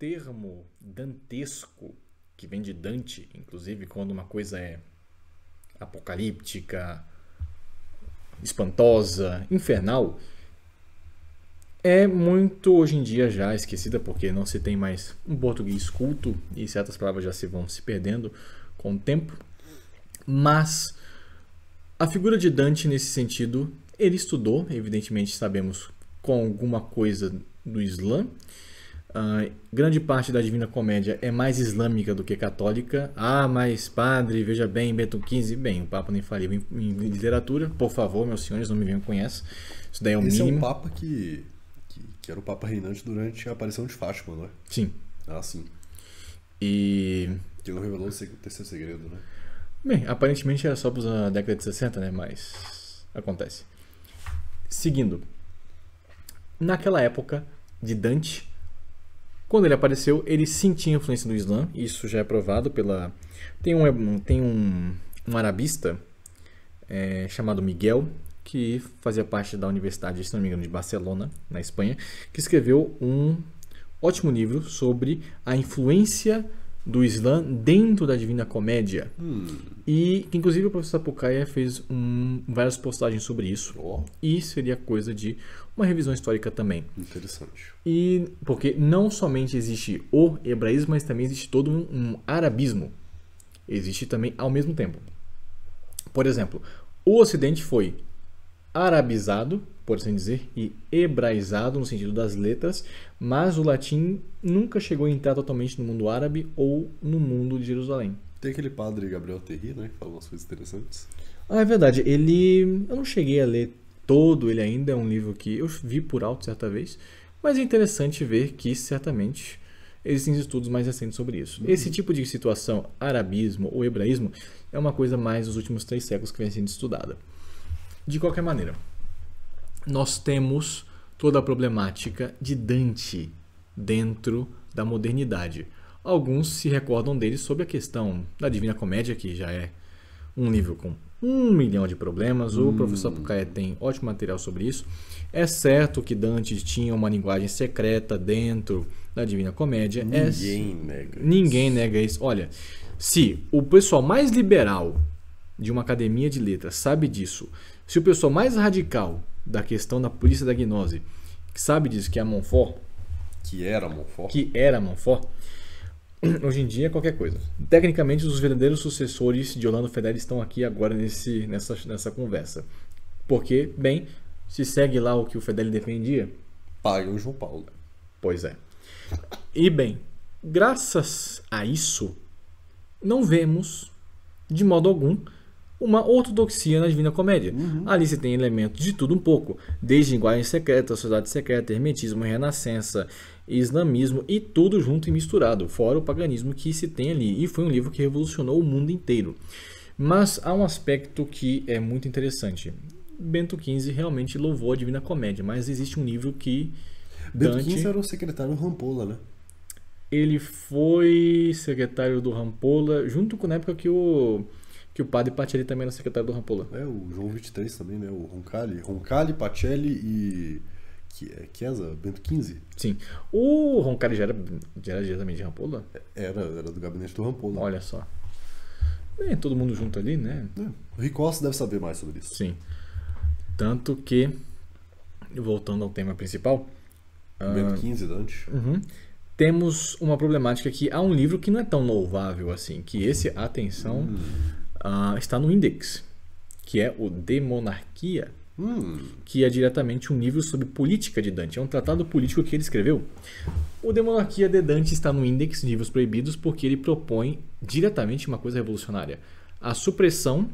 termo dantesco, que vem de Dante, inclusive, quando uma coisa é apocalíptica, espantosa, infernal, é muito hoje em dia já esquecida porque não se tem mais um português culto e certas palavras já se vão se perdendo com o tempo. Mas a figura de Dante nesse sentido, ele estudou, evidentemente sabemos com alguma coisa do Islã. Uh, grande parte da Divina Comédia é mais islâmica do que católica. Ah, mas padre, veja bem, Bento XV, bem, o Papa nem faria em, em, literatura. Por favor, meus senhores, não me venham com essa. Isso daí é o Esse mínimo. é um Papa que, que, que, era o Papa reinante durante a aparição de Fátima, não é? Sim. Ah, sim. E. Que não revelou o terceiro segredo, né? Bem, aparentemente era só para a década de 60, né? Mas acontece. Seguindo. Naquela época de Dante, quando ele apareceu, ele sentia influência do Islã. Isso já é provado pela. Tem um, tem um, um arabista é, chamado Miguel, que fazia parte da Universidade, se não me engano, de Barcelona, na Espanha, que escreveu um ótimo livro sobre a influência do Islã dentro da Divina Comédia. Hum. E que, inclusive, o professor Sapucaia fez um, várias postagens sobre isso. Oh. E seria coisa de uma revisão histórica também. Interessante. E porque não somente existe o hebraísmo, mas também existe todo um, um arabismo. Existe também ao mesmo tempo. Por exemplo, o Ocidente foi arabizado, por assim dizer, e hebraizado no sentido das letras, mas o latim nunca chegou a entrar totalmente no mundo árabe ou no mundo de Jerusalém. Tem aquele padre Gabriel Terry, né, que fala umas coisas interessantes. Ah, é verdade. Ele. Eu não cheguei a ler todo ele ainda, é um livro que eu vi por alto certa vez, mas é interessante ver que certamente existem estudos mais recentes sobre isso. Uhum. Esse tipo de situação, arabismo ou hebraísmo, é uma coisa mais dos últimos três séculos que vem sendo estudada. De qualquer maneira, nós temos toda a problemática de Dante dentro da modernidade. Alguns se recordam dele sobre a questão da Divina Comédia, que já é um livro com um milhão de problemas. O hum. professor Pucaia tem ótimo material sobre isso. É certo que Dante tinha uma linguagem secreta dentro da Divina Comédia. Ninguém é... nega isso. Ninguém nega isso. Olha, se o pessoal mais liberal de uma academia de letras sabe disso, se o pessoal mais radical da questão da polícia da gnose sabe disso, que é a Monfort, que era Monfort, que era Monfort, hoje em dia é qualquer coisa. Tecnicamente, os verdadeiros sucessores de Orlando Fedeli estão aqui agora nesse, nessa, nessa conversa. Porque, bem, se segue lá o que o Fedeli defendia. Paga o João Paulo. Pois é. E bem, graças a isso, não vemos, de modo algum, uma ortodoxia na Divina Comédia. Uhum. Ali você tem elementos de tudo um pouco, desde linguagem secreta, sociedade secreta, hermetismo, renascença, islamismo e tudo junto e misturado, fora o paganismo que se tem ali. E foi um livro que revolucionou o mundo inteiro. Mas há um aspecto que é muito interessante. Bento XV realmente louvou a Divina Comédia, mas existe um livro que Bento Dante... XV era o secretário Rampola, né? Ele foi secretário do Rampola, junto com a época que o que o padre Pacelli também era secretário do Rampola. É, o João 23 também, né? O Roncalli. Roncalli, Pacelli e. Chiesa, Bento XV. Sim. O Roncalli já era, já era diretamente de Rampola? Era, era do gabinete do Rampola. Olha só. Bem, todo mundo junto ali, né? É, o Ricosta deve saber mais sobre isso. Sim. Tanto que, voltando ao tema principal. Bento XV, Dante. Uhum, temos uma problemática que há um livro que não é tão louvável assim, que esse, atenção, hum. Uh, está no Index, que é o De Monarquia, hum. que é diretamente um livro sobre política de Dante. É um tratado político que ele escreveu. O De Monarquia de Dante está no Index de Livros Proibidos porque ele propõe diretamente uma coisa revolucionária: a supressão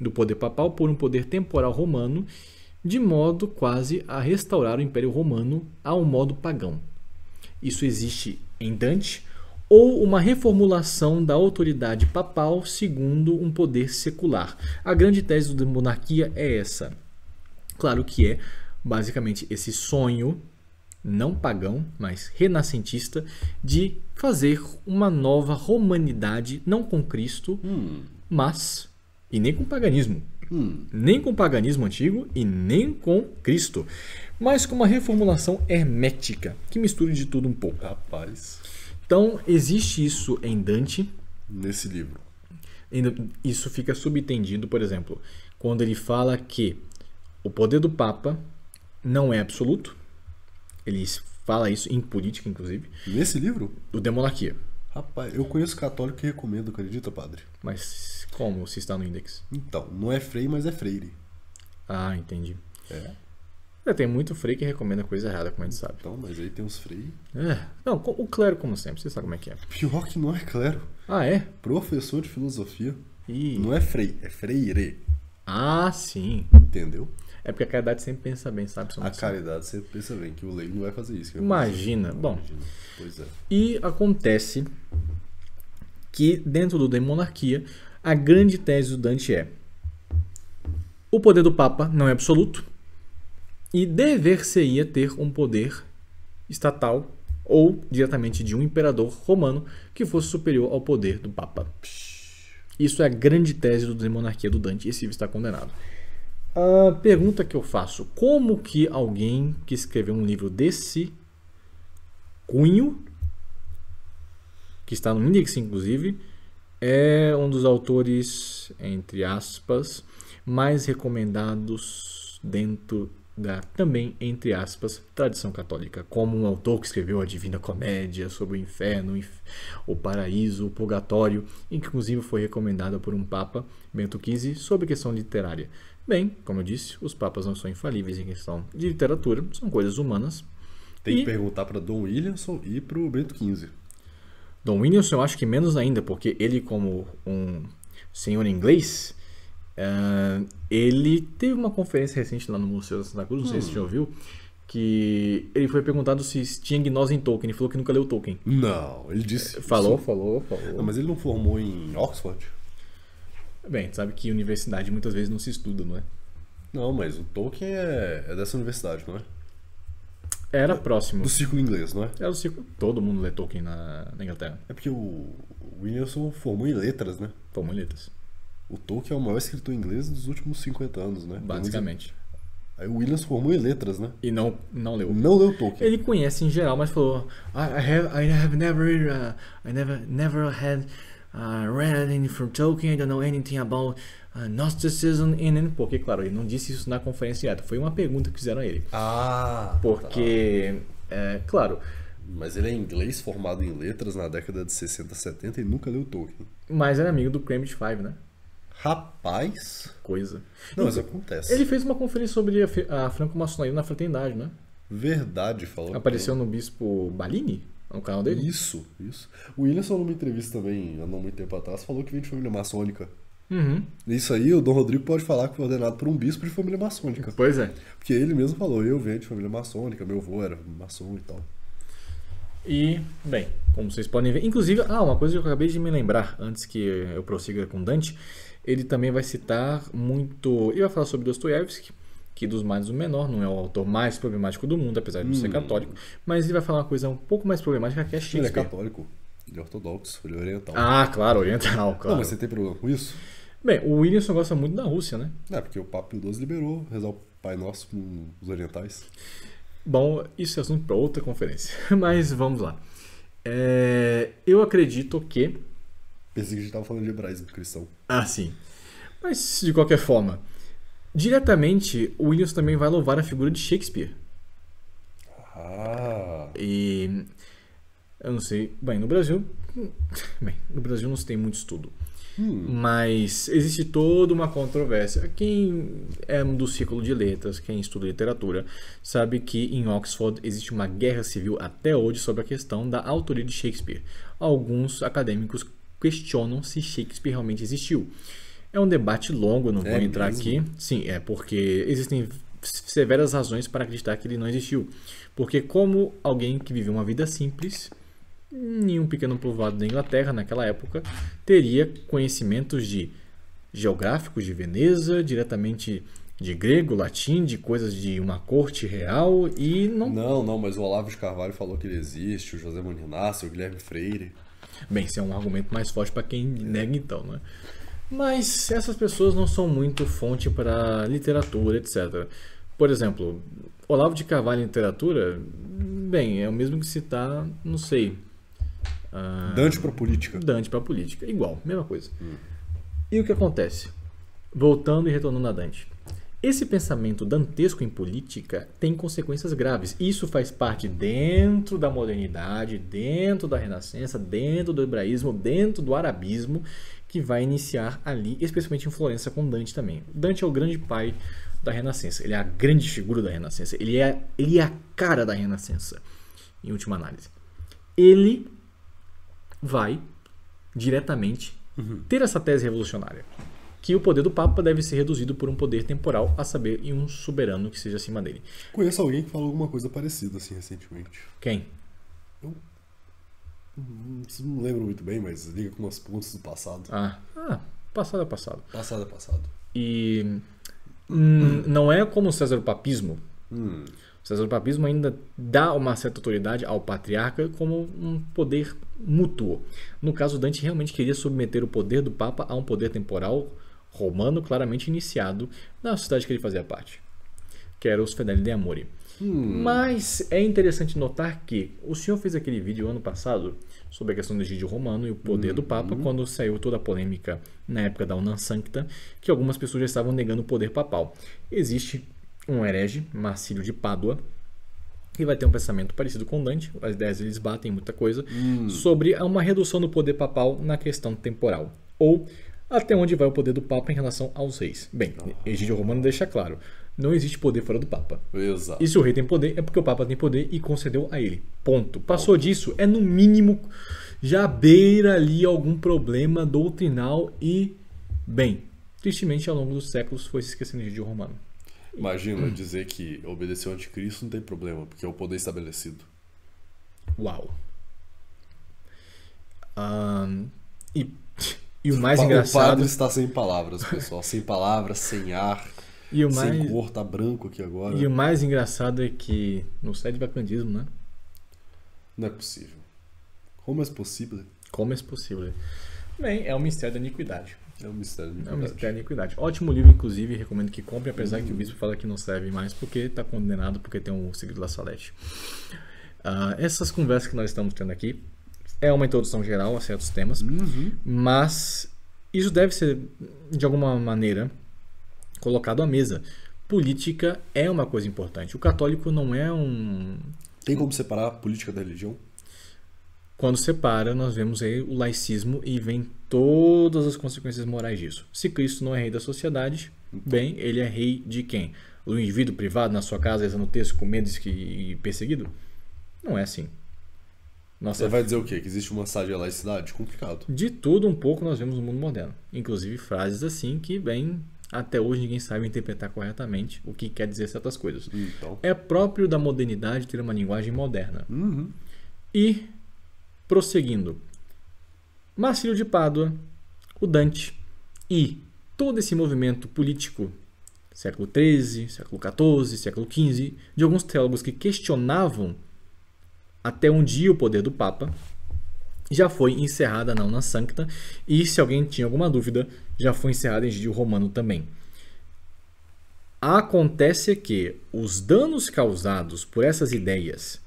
do poder papal por um poder temporal romano, de modo quase a restaurar o Império Romano a um modo pagão isso existe em Dante, ou uma reformulação da autoridade papal segundo um poder secular. A grande tese da monarquia é essa. Claro que é basicamente esse sonho não pagão, mas renascentista, de fazer uma nova romanidade, não com Cristo, hum. mas e nem com paganismo, hum. nem com paganismo antigo e nem com Cristo mas com uma reformulação hermética, que misture de tudo um pouco. Rapaz. Então, existe isso em Dante. Nesse livro. Isso fica subentendido, por exemplo, quando ele fala que o poder do Papa não é absoluto. Ele fala isso em política, inclusive, Nesse livro? do Demonarquia. Rapaz, eu conheço católico que recomendo, acredita, padre? Mas como se está no índex? Então, não é frei, mas é freire. Ah, entendi. É. É, tem muito frei que recomenda coisa errada, como a gente sabe. Então, mas aí tem uns frei. É. Não, o clero, como sempre, você sabe como é que é. Pior que não é clero. Ah, é? Professor de filosofia. Ih. Não é frei, é freire. Ah, sim. Entendeu? É porque a caridade sempre pensa bem, sabe? A caridade sempre pensa bem, que o leigo não vai fazer isso. vai Imagina. Bom, Imagina. Pois é. E acontece que dentro do Demonarquia, a grande tese do Dante é: o poder do Papa não é absoluto e dever-se-ia ter um poder estatal ou diretamente de um imperador romano que fosse superior ao poder do Papa. Isso é a grande tese do Demonarquia do Dante e livro está condenado. A pergunta que eu faço: como que alguém que escreveu um livro desse cunho, que está no Index inclusive, é um dos autores, entre aspas, mais recomendados dentro da também, entre aspas, tradição católica, como um autor que escreveu a Divina Comédia sobre o inferno, o o paraíso, o purgatório, e que inclusive foi recomendada por um Papa, Bento XV, sobre questão literária. Bem, como eu disse, os papas não são infalíveis em questão de literatura, são coisas humanas. Tem que E- perguntar pra Dom Williamson e pro Bento XV. Dom Williamson eu acho que menos ainda, porque ele como um senhor inglês, eh, ele teve uma conferência recente lá no Museu da Santa Cruz, não sei se você já ouviu, que ele foi perguntado se tinha gnose em Tolkien, ele falou que nunca leu Tolkien. Não, ele disse. Falou, isso. falou, falou. Não, mas ele não formou em Oxford? Bem, sabe que universidade muitas vezes não se estuda, não é? Não, mas o Tolkien é, é dessa universidade, não é? Era próximo. Do círculo inglês, não é? Era o ciclo. Todo mundo lê Tolkien na, na Inglaterra. É porque o Williamson formou em letras, né? Formou em letras. O Tolkien é o maior escritor inglês dos últimos 50 anos, né? Basicamente. Aí o Williams formou em letras, né? E não, não leu. Não leu Tolkien. Ele conhece em geral, mas falou: I, have, I have never, uh, I never, never had uh, read anything from Tolkien. I don't know anything about uh, Gnosticism. And, porque, claro, ele não disse isso na conferência direta. Foi uma pergunta que fizeram a ele. Ah! Porque, é, claro, Mas ele é inglês formado em letras na década de 60, 70 e nunca leu Tolkien. mas era amigo do Cambridge Five, né? Rapaz! Coisa. Não, mas acontece. Ele fez uma conferência sobre a, a franco-maçonaria na fraternidade, né? Verdade, falou. Apareceu no Bispo Balini, no canal dele. Isso, isso. O Williamson, numa entrevista também, há não muito tempo atrás, falou que vem de família maçônica. Uhum. Isso aí, o Dom Rodrigo pode falar que foi ordenado por um bispo de família maçônica. Pois é. Porque ele mesmo falou, eu venho de família maçônica, meu avô era maçom e tal. E, bem, como vocês podem ver, inclusive, ah, uma coisa que eu acabei de me lembrar antes que eu prossiga com Dante, ele também vai citar muito. Ele vai falar sobre Dostoiévski, que dos mais o menor, não é o autor mais problemático do mundo, apesar de não ser católico, mas ele vai falar uma coisa um pouco mais problemática que é Ele é Shakespeare. católico, ele é ortodoxo, ele é oriental. Ah, claro, oriental, Não, claro. mas você tem problema com isso? Bem, o Williamson gosta muito da Rússia, né? É, porque o Papa Pio XII liberou rezar o Pai Nosso com os orientais. Bom, isso é assunto para outra conferência, mas vamos lá. É, eu acredito que Pensei que a gente tava falando de hebraísmo cristão. Ah, sim. Mas, de qualquer forma, diretamente, o Williams também vai louvar a figura de Shakespeare. Ah, E. Eu não sei. Bem, no Brasil. Bem, no Brasil não se tem muito estudo. Hum, Mas existe toda uma controvérsia. Quem é do círculo de letras, quem estuda literatura, sabe que em Oxford existe uma guerra civil até hoje sobre a questão da autoria de Shakespeare. Alguns acadêmicos questionam se Shakespeare realmente existiu. É um debate longo, não É vou entrar mesmo? aqui. Sim, é porque existem severas razões para acreditar que ele não existiu. Porque como alguém que viveu uma vida simples, nenhum pequeno povoado da Inglaterra naquela época teria conhecimentos de geográficos de Veneza, diretamente de grego, latim, de coisas de uma corte real e não. não, não, mas o Olavo de Carvalho falou que ele existe, o José Moninácio, o Guilherme Freire. Bem, esse é um argumento mais forte para quem nega então, né? Mas essas pessoas não são muito fonte para literatura, etc. Por exemplo, Olavo de Carvalho em literatura, bem, é o mesmo que citar, não sei, Ah, Dante pra política. Dante para política. Igual, mesma coisa. E o que acontece? Voltando e retornando a Dante. Esse pensamento dantesco em política tem consequências graves. Isso faz parte dentro da modernidade, dentro da renascença, dentro do hebraísmo, dentro do arabismo, que vai iniciar ali, especialmente em Florença com Dante também. Dante é o grande pai da renascença. Ele é a grande figura da renascença. Ele é, ele é a cara da renascença, em última análise. Ele vai diretamente ter essa tese revolucionária. Que o poder do Papa deve ser reduzido por um poder temporal, a saber, em um soberano que seja acima dele. Conheço alguém que falou alguma coisa parecida assim recentemente. Quem? Hum, Não lembro muito bem, mas liga com umas pontas do passado. Ah, ah passado é passado. Passado é passado. E hum, não é como o César Papismo. Hum. O Papismo ainda dá uma certa autoridade ao patriarca como um poder mútuo. No caso, Dante realmente queria submeter o poder do Papa a um poder temporal romano claramente iniciado na sociedade que ele fazia parte, que era os Fedeli de Amore. Mas é interessante notar que o senhor fez aquele vídeo ano passado sobre a questão do egídio romano e o poder do Papa, quando saiu toda a polêmica na época da Unam Sancta, que algumas pessoas já estavam negando o poder papal. Existe um herege, Marcílio de Pádua, que vai ter um pensamento parecido com Dante, as ideias eles batem muita coisa, sobre uma redução do poder papal na questão temporal. Ou até onde vai o poder do Papa em relação aos reis. Bem, Egídio Romano deixa claro, não existe poder fora do Papa. Exato. E se o rei tem poder, é porque o Papa tem poder e concedeu a ele. Ponto. Passou disso, é no mínimo já beira ali algum problema doutrinal e, bem, tristemente ao longo dos séculos foi se esquecendo de Egídio Romano. Imagina dizer que obedecer ao anticristo não tem problema, porque é o poder estabelecido. Uau. Ahn, e, e o mais O engraçado. padre está sem palavras, pessoal. sem palavras, sem ar, E o mais, sem cor, tá branco aqui agora. e o mais engraçado é que no site vacandismo, né? Não é possível. Como é possível? Como é possível? Bem, é o mistério da iniquidade. É um mistério de É o verdade. mistério da iniquidade. Ótimo livro, inclusive, recomendo que compre, apesar que o bispo fala que não serve mais porque está condenado porque tem o segredo da Salete. Ah, essas conversas que nós estamos tendo aqui é uma introdução geral a certos temas, Uhum. mas isso deve ser, de alguma maneira, colocado à mesa. Política é uma coisa importante. O católico não é um Tem como separar a política da religião? Quando separa, nós vemos aí o laicismo e vem todas as consequências morais disso. Se Cristo não é rei da sociedade, bem, ele é rei de quem? O indivíduo privado na sua casa, rezando o texto com medo e perseguido? Não é assim. Nossa, Você vai dizer o quê? Que existe uma sadia laicidade? Complicado. de tudo um pouco nós vemos no mundo moderno. Inclusive frases assim que, bem, até hoje ninguém sabe interpretar corretamente o que quer dizer certas coisas. Então. É próprio da modernidade ter uma linguagem moderna. Uhum. E, prosseguindo, Marcílio de Pádua, o Dante e todo esse movimento político, século XIII, século XIV, século XV, de alguns teólogos que questionavam até um dia o poder do Papa, já foi encerrada na Una Sancta e, se alguém tinha alguma dúvida, já foi encerrada em Gídio Romano também. Acontece que os danos causados por essas ideias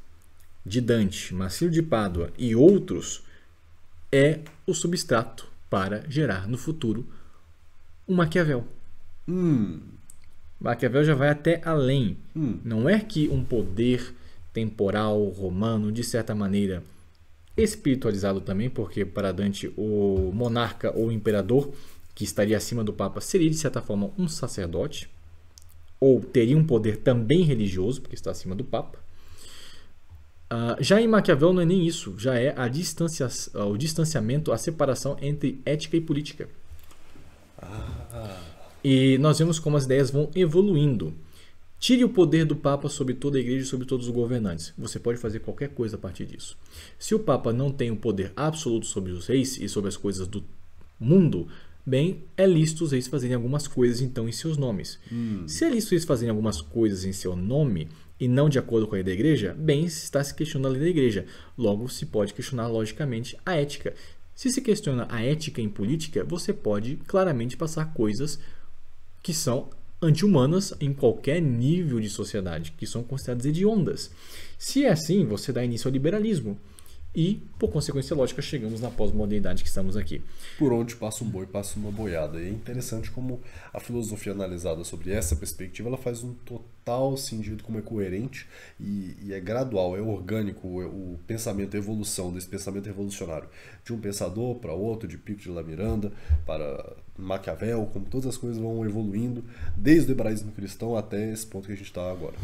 de Dante, Marcílio de Pádua e outros é o substrato para gerar no futuro um Maquiavel. Hum. Maquiavel já vai até além. Hum. Não é que um poder temporal romano, de certa maneira, espiritualizado também, porque para Dante o monarca ou o imperador que estaria acima do papa seria de certa forma um sacerdote ou teria um poder também religioso, porque está acima do papa. Ah, já em Maquiavel não é nem isso, já é a distancia, ah, o distanciamento, a separação entre ética e política. E nós vemos como as ideias vão evoluindo. Tire o poder do Papa sobre toda a igreja e sobre todos os governantes. Você pode fazer qualquer coisa a partir disso. Se o Papa não tem o poder absoluto sobre os reis e sobre as coisas do mundo, bem, é lícito os reis fazerem algumas coisas então em seus nomes. Se é lícito eles fazerem algumas coisas em seu nome e não de acordo com a lei da igreja, bem, se está se questionando a lei da igreja. Logo, se pode questionar logicamente a ética. Se se questiona a ética em política, você pode claramente passar coisas que são anti-humanas em qualquer nível de sociedade, que são consideradas hediondas. Se é assim, você dá início ao liberalismo. E, por consequência lógica, chegamos na pós-modernidade que estamos aqui. Por onde passa um boi, passa uma boiada. E é interessante como a filosofia analisada sobre essa perspectiva ela faz um total sentido, como é coerente e, e é gradual, é orgânico o, o, pensamento, a evolução desse pensamento revolucionário. De um pensador para outro, de Pico de La Miranda para Maquiavel, como todas as coisas vão evoluindo, desde o hebraísmo cristão até esse ponto que a gente está agora.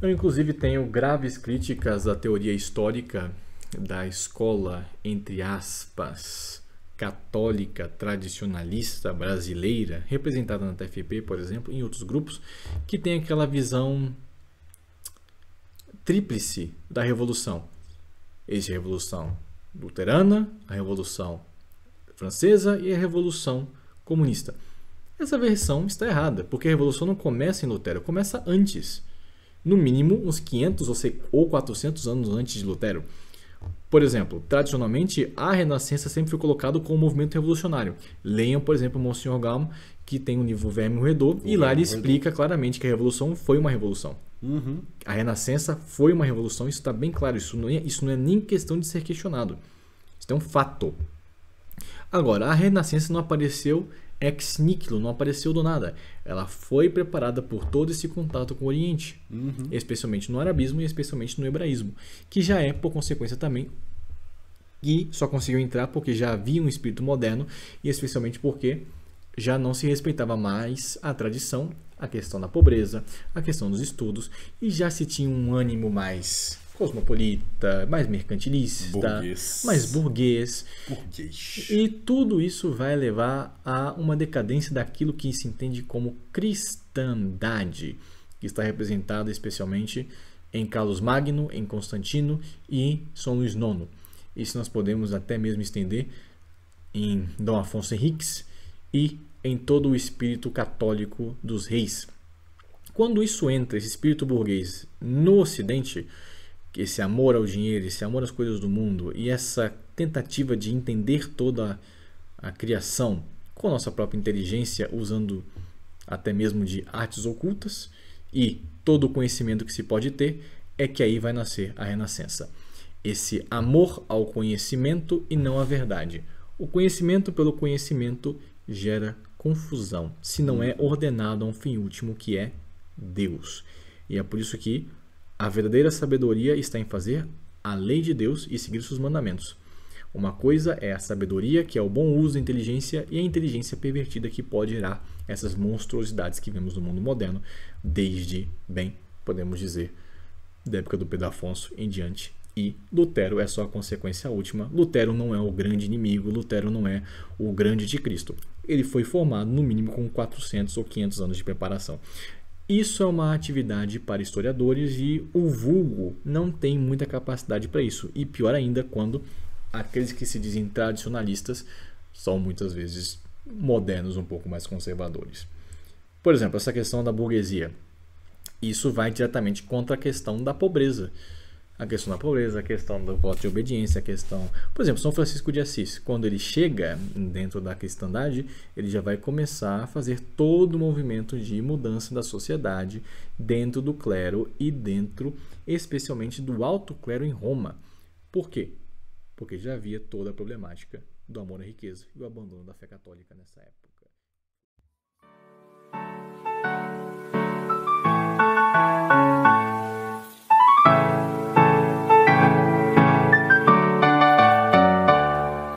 Eu, inclusive, tenho graves críticas à teoria histórica da escola, entre aspas, católica tradicionalista brasileira, representada na TFP, por exemplo, em outros grupos, que tem aquela visão tríplice da revolução. Existe a revolução luterana, a revolução francesa e a revolução comunista. Essa versão está errada, porque a revolução não começa em Lutero, começa antes. No mínimo uns 500 ou 400 anos antes de Lutero. Por exemplo, tradicionalmente, a Renascença sempre foi colocado como um movimento revolucionário. Leiam, por exemplo, Monsignor Galm, que tem o livro Verme Redor, e lá ele explica claramente que a revolução foi uma revolução. Uhum. A Renascença foi uma revolução, isso está bem claro, isso não, é, isso não é nem questão de ser questionado. Isso é um fato. Agora, a Renascença não apareceu ex nihilo, não apareceu do nada. Ela foi preparada por todo esse contato com o Oriente, uhum. especialmente no arabismo e especialmente no hebraísmo, que já é, por consequência, também e só conseguiu entrar porque já havia um espírito moderno e especialmente porque já não se respeitava mais a tradição, a questão da pobreza, a questão dos estudos e já se tinha um ânimo mais cosmopolita, mais mercantilista, burguês. mais burguês. burguês. E tudo isso vai levar a uma decadência daquilo que se entende como cristandade, que está representada especialmente em Carlos Magno, em Constantino e São Luís IX. Isso nós podemos até mesmo estender em Dom Afonso Henriques e em todo o espírito católico dos reis. Quando isso entra, esse espírito burguês, no Ocidente, esse amor ao dinheiro, esse amor às coisas do mundo e essa tentativa de entender toda a criação com a nossa própria inteligência, usando até mesmo de artes ocultas e todo o conhecimento que se pode ter, é que aí vai nascer a Renascença. Esse amor ao conhecimento e não à verdade. O conhecimento pelo conhecimento gera confusão, se não é ordenado a um fim último que é Deus. E é por isso que a verdadeira sabedoria está em fazer a lei de Deus e seguir seus mandamentos. Uma coisa é a sabedoria, que é o bom uso da inteligência, e a inteligência pervertida que pode gerar essas monstruosidades que vemos no mundo moderno, desde, bem, podemos dizer, da época do Pedro Afonso em diante. E Lutero é só a consequência última. Lutero não é o grande inimigo, Lutero não é o grande de Cristo. Ele foi formado no mínimo com 400 ou 500 anos de preparação. Isso é uma atividade para historiadores e o vulgo não tem muita capacidade para isso. E pior ainda, quando aqueles que se dizem tradicionalistas são muitas vezes modernos, um pouco mais conservadores. Por exemplo, essa questão da burguesia. Isso vai diretamente contra a questão da pobreza a questão da pobreza, a questão do voto de obediência, a questão. Por exemplo, São Francisco de Assis, quando ele chega dentro da cristandade, ele já vai começar a fazer todo o movimento de mudança da sociedade dentro do clero e dentro, especialmente, do alto clero em Roma. Por quê? Porque já havia toda a problemática do amor à riqueza e o abandono da fé católica nessa época.